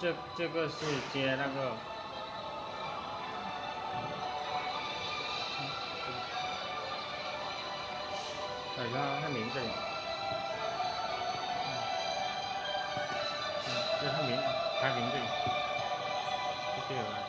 这这个是接那个。哎呀，他名字里？嗯，这他名，他名字，这个。